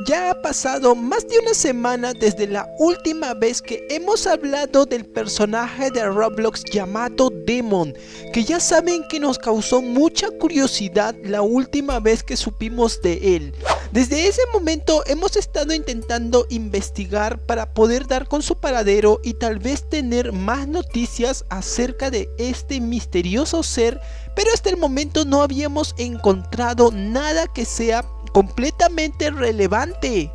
Ya ha pasado más de una semana desde la última vez que hemos hablado del personaje de Roblox llamado Demon, que ya saben que nos causó mucha curiosidad la última vez que supimos de él. Desde ese momento hemos estado intentando investigar para poder dar con su paradero y tal vez tener más noticias acerca de este misterioso ser, pero hasta el momento no habíamos encontrado nada que sea completamente relevante.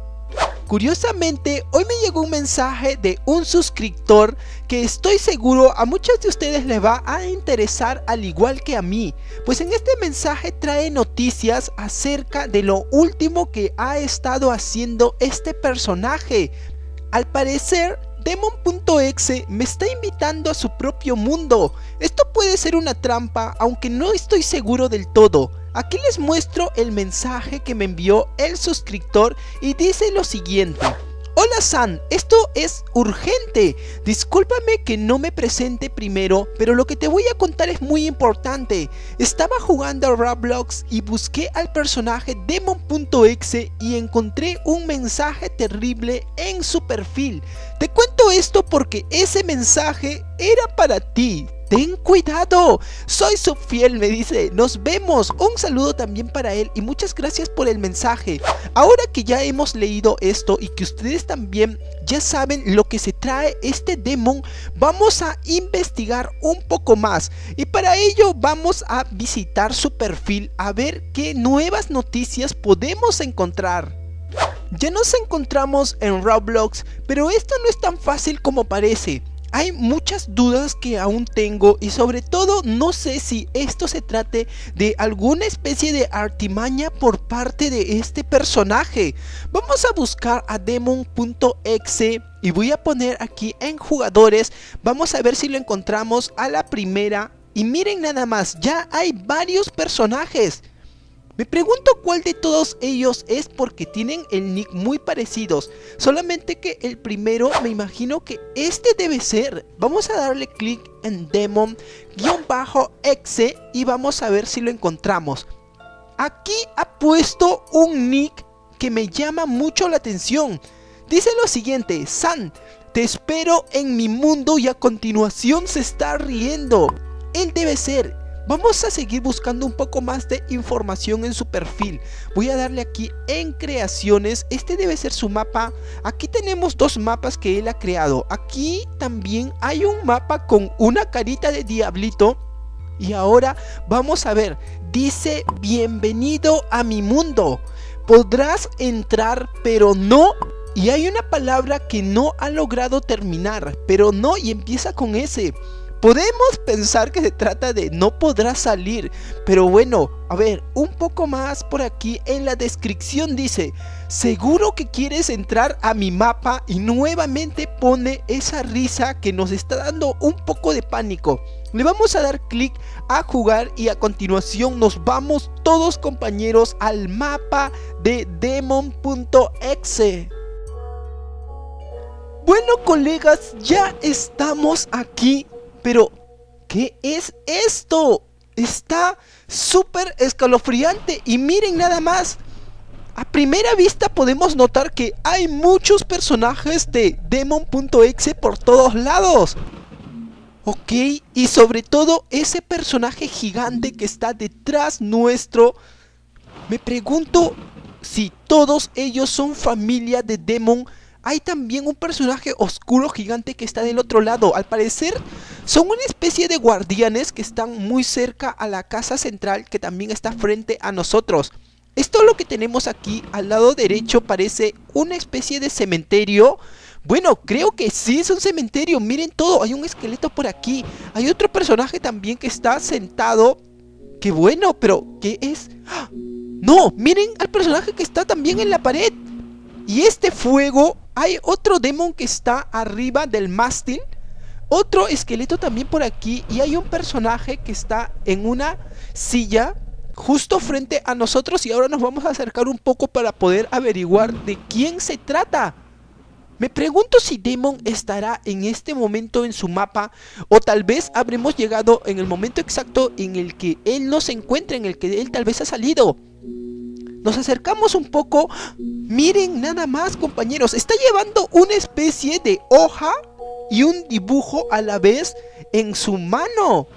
Curiosamente, hoy me llegó un mensaje de un suscriptor que estoy seguro a muchos de ustedes les va a interesar al igual que a mí, pues en este mensaje trae noticias acerca de lo último que ha estado haciendo este personaje. Al parecer, Demon.exe me está invitando a su propio mundo. Esto puede ser una trampa, aunque no estoy seguro del todo. Aquí les muestro el mensaje que me envió el suscriptor y dice lo siguiente. Hola San, esto es urgente. Discúlpame que no me presente primero, pero lo que te voy a contar es muy importante. Estaba jugando a Roblox y busqué al personaje Demon.exe y encontré un mensaje terrible en su perfil. Te cuento esto porque ese mensaje era para ti. Ten cuidado, soy su fiel, me dice, nos vemos, un saludo también para él y muchas gracias por el mensaje. Ahora que ya hemos leído esto y que ustedes también ya saben lo que se trae este demon, vamos a investigar un poco más y para ello vamos a visitar su perfil a ver qué nuevas noticias podemos encontrar. Ya nos encontramos en Roblox, pero esto no es tan fácil como parece. Hay muchas dudas que aún tengo y sobre todo no sé si esto se trate de alguna especie de artimaña por parte de este personaje. Vamos a buscar a demon.exe y voy a poner aquí en jugadores. Vamos a ver si lo encontramos a la primera. Y miren nada más, ya hay varios personajes. Me pregunto cuál de todos ellos es porque tienen el nick muy parecidos. Solamente que el primero me imagino que este debe ser. Vamos a darle clic en demon-exe y vamos a ver si lo encontramos. Aquí ha puesto un nick que me llama mucho la atención. Dice lo siguiente, San, te espero en mi mundo y a continuación se está riendo. Él debe ser Vamos a seguir buscando un poco más de información en su perfil. Voy a darle aquí en creaciones. Este debe ser su mapa. Aquí tenemos dos mapas que él ha creado. Aquí también hay un mapa con una carita de diablito. Y ahora vamos a ver. Dice, bienvenido a mi mundo. Podrás entrar, pero no y hay una palabra que no ha logrado terminar, pero no y empieza con S. Podemos pensar que se trata de no podrá salir, pero bueno, a ver, un poco más por aquí en la descripción dice, seguro que quieres entrar a mi mapa y nuevamente pone esa risa que nos está dando un poco de pánico. Le vamos a dar clic a jugar y a continuación nos vamos todos compañeros al mapa de demon.exe. Bueno colegas, ya estamos aquí pero, ¿qué es esto? Está súper escalofriante y miren nada más. A primera vista podemos notar que hay muchos personajes de Demon.exe por todos lados. Ok, y sobre todo ese personaje gigante que está detrás nuestro. Me pregunto si todos ellos son familia de Demon hay también un personaje oscuro gigante que está del otro lado. Al parecer son una especie de guardianes que están muy cerca a la casa central que también está frente a nosotros. Esto lo que tenemos aquí al lado derecho parece una especie de cementerio. Bueno, creo que sí es un cementerio. Miren todo, hay un esqueleto por aquí. Hay otro personaje también que está sentado. Qué bueno, pero ¿qué es? ¡Ah! No, miren al personaje que está también en la pared. Y este fuego hay otro demon que está arriba del mástil. Otro esqueleto también por aquí. Y hay un personaje que está en una silla justo frente a nosotros. Y ahora nos vamos a acercar un poco para poder averiguar de quién se trata. Me pregunto si Demon estará en este momento en su mapa o tal vez habremos llegado en el momento exacto en el que él no se encuentra, en el que él tal vez ha salido. Nos acercamos un poco. Miren nada más, compañeros. Está llevando una especie de hoja y un dibujo a la vez en su mano.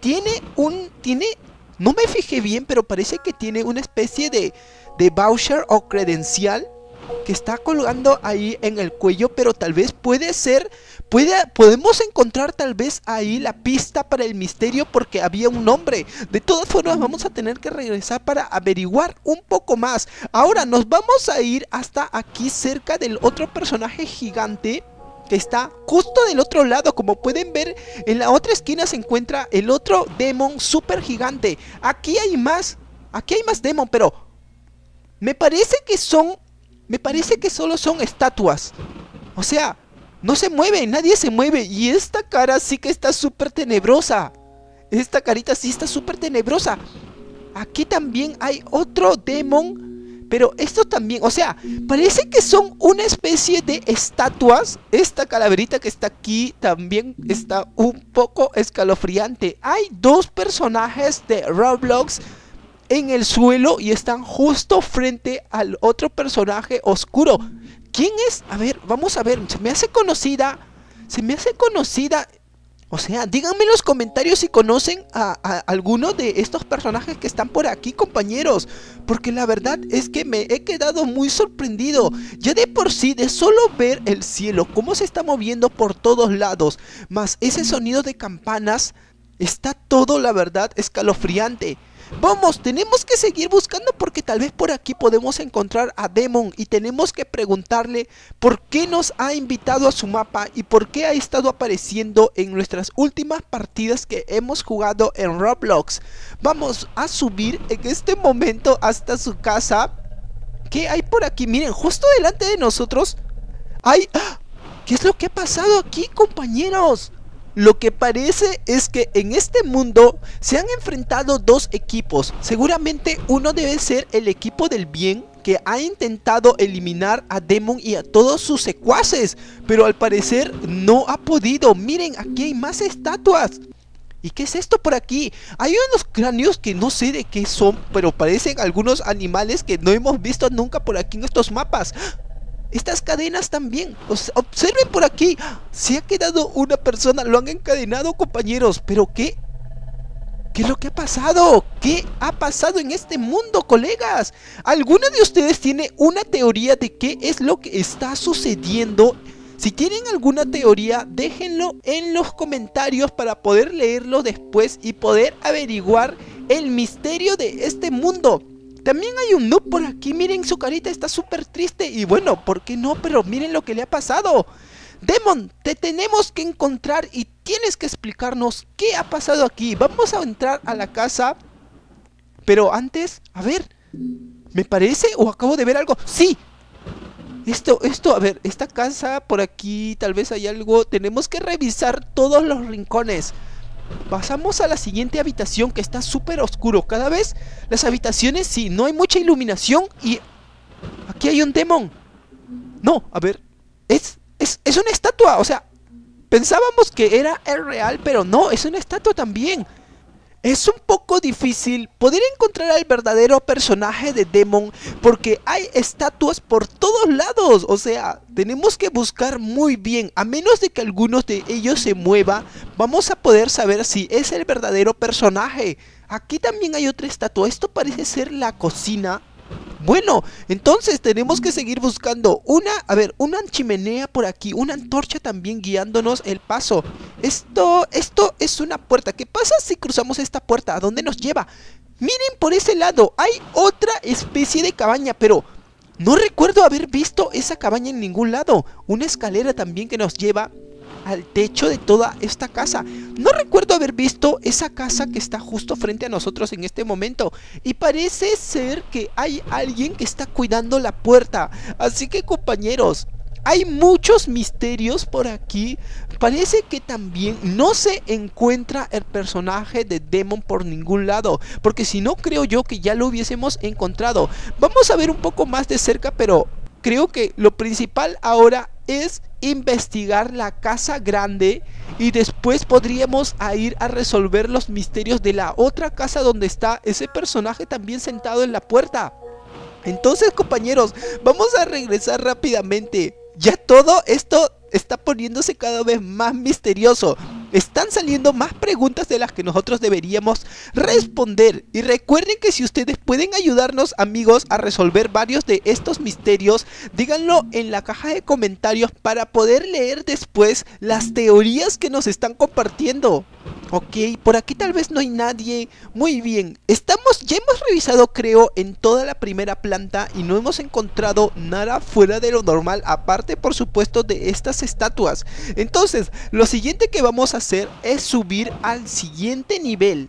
Tiene un... Tiene... No me fijé bien, pero parece que tiene una especie de, de voucher o credencial que está colgando ahí en el cuello, pero tal vez puede ser Puede, podemos encontrar tal vez ahí la pista para el misterio porque había un nombre. De todas formas vamos a tener que regresar para averiguar un poco más. Ahora nos vamos a ir hasta aquí cerca del otro personaje gigante que está justo del otro lado. Como pueden ver, en la otra esquina se encuentra el otro demon super gigante. Aquí hay más, aquí hay más demon, pero me parece que son, me parece que solo son estatuas. O sea, no se mueve, nadie se mueve. Y esta cara sí que está súper tenebrosa. Esta carita sí está súper tenebrosa. Aquí también hay otro demon. Pero esto también, o sea, parece que son una especie de estatuas. Esta calaverita que está aquí también está un poco escalofriante. Hay dos personajes de Roblox en el suelo y están justo frente al otro personaje oscuro. ¿Quién es? A ver, vamos a ver. Se me hace conocida. Se me hace conocida. O sea, díganme en los comentarios si conocen a, alguno de estos personajes que están por aquí, compañeros. Porque la verdad es que me he quedado muy sorprendido. Ya de por sí, de solo ver el cielo, cómo se está moviendo por todos lados, más ese sonido de campanas, está todo, la verdad, escalofriante. Vamos, tenemos que seguir buscando porque tal vez por aquí podemos encontrar a Demon y tenemos que preguntarle por qué nos ha invitado a su mapa y por qué ha estado apareciendo en nuestras últimas partidas que hemos jugado en Roblox. Vamos a subir en este momento hasta su casa. ¿Qué hay por aquí? Miren, justo delante de nosotros hay... ¡Ah! ¿Qué es lo que ha pasado aquí, compañeros? Lo que parece es que en este mundo se han enfrentado dos equipos. Seguramente uno debe ser el equipo del bien que ha intentado eliminar a Demon y a todos sus secuaces. Pero al parecer no ha podido. Miren, aquí hay más estatuas. ¿Y qué es esto por aquí? Hay unos cráneos que no sé de qué son, pero parecen algunos animales que no hemos visto nunca por aquí en estos mapas. Estas cadenas también. observen por aquí. Se ha quedado una persona. Lo han encadenado, compañeros. Pero ¿qué? ¿Qué es lo que ha pasado? ¿Qué ha pasado en este mundo, colegas? ¿Alguno de ustedes tiene una teoría de qué es lo que está sucediendo? Si tienen alguna teoría, déjenlo en los comentarios para poder leerlo después y poder averiguar el misterio de este mundo. También hay un noob por aquí, miren su carita, está súper triste. Y bueno, ¿por qué no? Pero miren lo que le ha pasado. Demon, te tenemos que encontrar y tienes que explicarnos qué ha pasado aquí. Vamos a entrar a la casa. Pero antes, a ver, ¿me parece o acabo de ver algo? ¡Sí! Esto, esto, a ver, esta casa por aquí, tal vez hay algo. Tenemos que revisar todos los rincones. Pasamos a la siguiente habitación que está súper oscuro. Cada vez las habitaciones sí, no hay mucha iluminación y... Aquí hay un demon. No, a ver. Es, es, es una estatua, o sea... Pensábamos que era el real, pero no, es una estatua también. Es un poco difícil poder encontrar al verdadero personaje de Demon porque hay estatuas por todos lados. O sea, tenemos que buscar muy bien. A menos de que algunos de ellos se mueva, vamos a poder saber si es el verdadero personaje. Aquí también hay otra estatua. Esto parece ser la cocina bueno, entonces tenemos que seguir buscando una, a ver, una chimenea por aquí, una antorcha también guiándonos el paso. Esto, esto es una puerta. ¿Qué pasa si cruzamos esta puerta? ¿A dónde nos lleva? Miren por ese lado, hay otra especie de cabaña, pero no recuerdo haber visto esa cabaña en ningún lado. Una escalera también que nos lleva al techo de toda esta casa. No recuerdo haber visto esa casa que está justo frente a nosotros en este momento. Y parece ser que hay alguien que está cuidando la puerta. Así que compañeros, hay muchos misterios por aquí. Parece que también no se encuentra el personaje de Demon por ningún lado. Porque si no, creo yo que ya lo hubiésemos encontrado. Vamos a ver un poco más de cerca, pero creo que lo principal ahora es investigar la casa grande y después podríamos ir a resolver los misterios de la otra casa donde está ese personaje también sentado en la puerta. Entonces compañeros, vamos a regresar rápidamente. Ya todo esto está poniéndose cada vez más misterioso. Están saliendo más preguntas de las que nosotros deberíamos responder. Y recuerden que si ustedes pueden ayudarnos amigos a resolver varios de estos misterios, díganlo en la caja de comentarios para poder leer después las teorías que nos están compartiendo. Ok, por aquí tal vez no hay nadie. Muy bien, estamos, ya hemos revisado creo en toda la primera planta y no hemos encontrado nada fuera de lo normal, aparte por supuesto de estas estatuas. Entonces, lo siguiente que vamos a hacer es subir al siguiente nivel.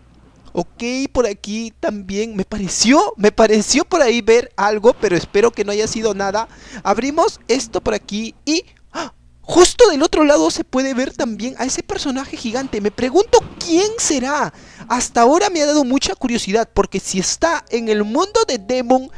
Ok, por aquí también me pareció, me pareció por ahí ver algo, pero espero que no haya sido nada. Abrimos esto por aquí y Justo del otro lado se puede ver también a ese personaje gigante. Me pregunto quién será. Hasta ahora me ha dado mucha curiosidad porque si está en el mundo de Demon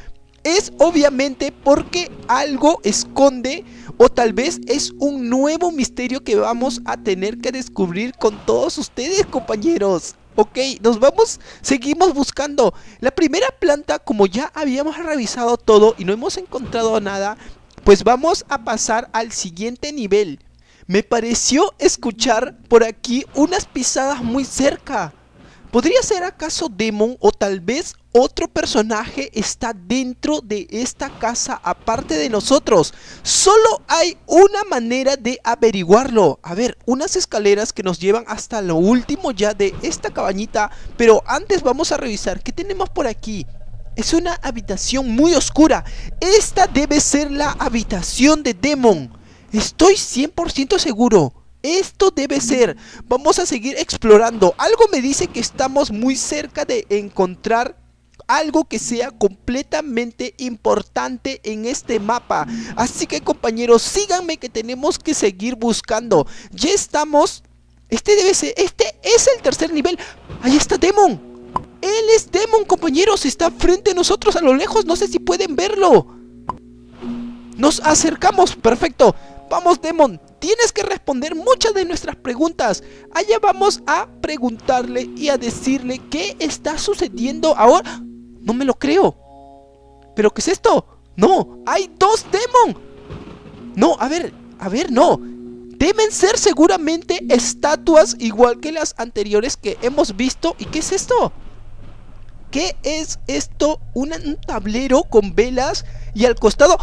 es obviamente porque algo esconde o tal vez es un nuevo misterio que vamos a tener que descubrir con todos ustedes compañeros. Ok, nos vamos, seguimos buscando. La primera planta, como ya habíamos revisado todo y no hemos encontrado nada, pues vamos a pasar al siguiente nivel. Me pareció escuchar por aquí unas pisadas muy cerca. ¿Podría ser acaso Demon o tal vez otro personaje está dentro de esta casa aparte de nosotros? Solo hay una manera de averiguarlo. A ver, unas escaleras que nos llevan hasta lo último ya de esta cabañita. Pero antes vamos a revisar qué tenemos por aquí. Es una habitación muy oscura. Esta debe ser la habitación de Demon. Estoy 100% seguro. Esto debe ser. Vamos a seguir explorando. Algo me dice que estamos muy cerca de encontrar algo que sea completamente importante en este mapa. Así que compañeros, síganme que tenemos que seguir buscando. Ya estamos... Este debe ser... Este es el tercer nivel. Ahí está Demon. Él es Demon, compañeros. Está frente a nosotros a lo lejos. No sé si pueden verlo. Nos acercamos. Perfecto. Vamos, Demon. Tienes que responder muchas de nuestras preguntas. Allá vamos a preguntarle y a decirle qué está sucediendo ahora. No me lo creo. ¿Pero qué es esto? No, hay dos Demon. No, a ver, a ver, no. Deben ser seguramente estatuas igual que las anteriores que hemos visto. ¿Y qué es esto? ¿Qué es esto? un tablero con velas y al costado...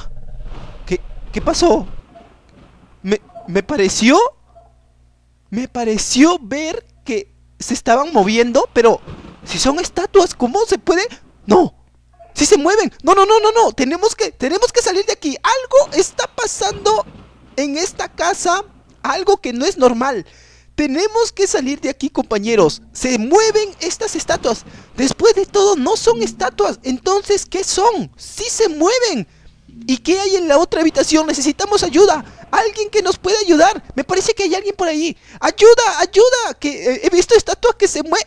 ¿Qué, qué pasó? Me, me pareció... Me pareció ver que se estaban moviendo, pero... Si son estatuas, ¿cómo se puede...? ¡No! ¡Si se mueven! ¡No, no, no, no, no! Tenemos que, tenemos que salir de aquí. Algo está pasando en esta casa. Algo que no es normal. Tenemos que salir de aquí, compañeros. Se mueven estas estatuas. Después de todo, no son estatuas. Entonces, ¿qué son? Sí se mueven. ¿Y qué hay en la otra habitación? Necesitamos ayuda. Alguien que nos pueda ayudar. Me parece que hay alguien por ahí. ¡Ayuda! ¡Ayuda! Que eh, he visto estatuas que se mueven.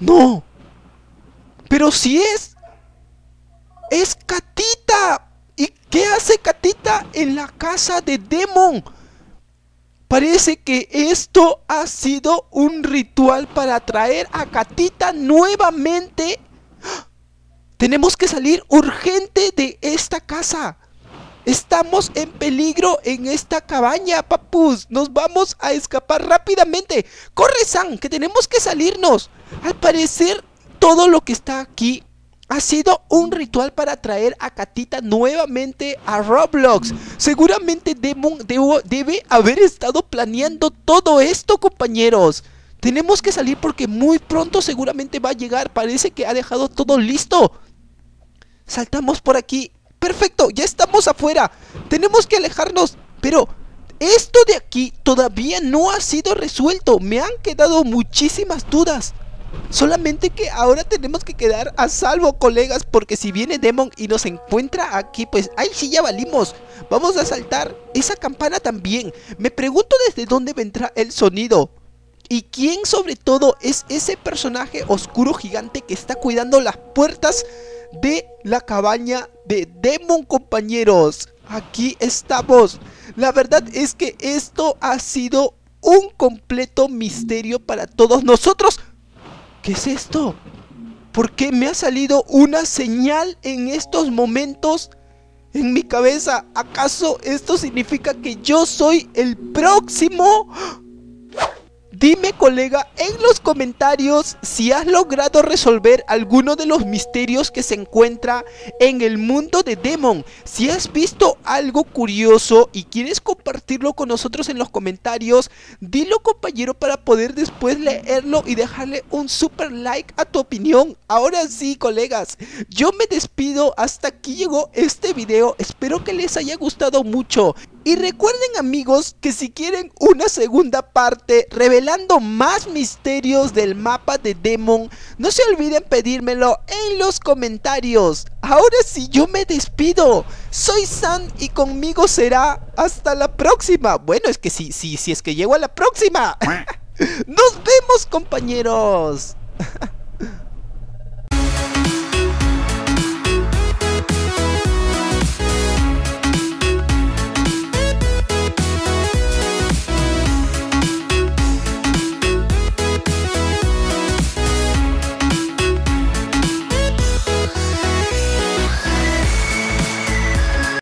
No. Pero si es... Es Catita. ¿Y qué hace Catita en la casa de Demon? Parece que esto ha sido un ritual para traer a Catita nuevamente. Tenemos que salir urgente de esta casa. Estamos en peligro en esta cabaña, papus. Nos vamos a escapar rápidamente. Corre, San, que tenemos que salirnos. Al parecer, todo lo que está aquí ha sido un ritual para traer a Katita nuevamente a Roblox. Seguramente Demon debe haber estado planeando todo esto, compañeros. Tenemos que salir porque muy pronto seguramente va a llegar. Parece que ha dejado todo listo. Saltamos por aquí. Perfecto, ya estamos afuera. Tenemos que alejarnos. Pero esto de aquí todavía no ha sido resuelto. Me han quedado muchísimas dudas. Solamente que ahora tenemos que quedar a salvo, colegas, porque si viene Demon y nos encuentra aquí, pues ahí sí ya valimos. Vamos a saltar esa campana también. Me pregunto desde dónde vendrá el sonido. ¿Y quién sobre todo es ese personaje oscuro gigante que está cuidando las puertas de la cabaña de Demon, compañeros? Aquí estamos. La verdad es que esto ha sido un completo misterio para todos nosotros. ¿Qué es esto? porque me ha salido una señal en estos momentos en mi cabeza. ¿Acaso esto significa que yo soy el próximo? Dime colega en los comentarios si has logrado resolver alguno de los misterios que se encuentra en el mundo de Demon. Si has visto algo curioso y quieres compartirlo con nosotros en los comentarios, dilo compañero para poder después leerlo y dejarle un super like a tu opinión. Ahora sí colegas, yo me despido, hasta aquí llegó este video, espero que les haya gustado mucho. Y recuerden amigos que si quieren una segunda parte revelando más misterios del mapa de Demon, no se olviden pedírmelo en los comentarios. Ahora sí yo me despido. Soy San y conmigo será hasta la próxima. Bueno, es que sí, sí, sí es que llego a la próxima. Nos vemos compañeros.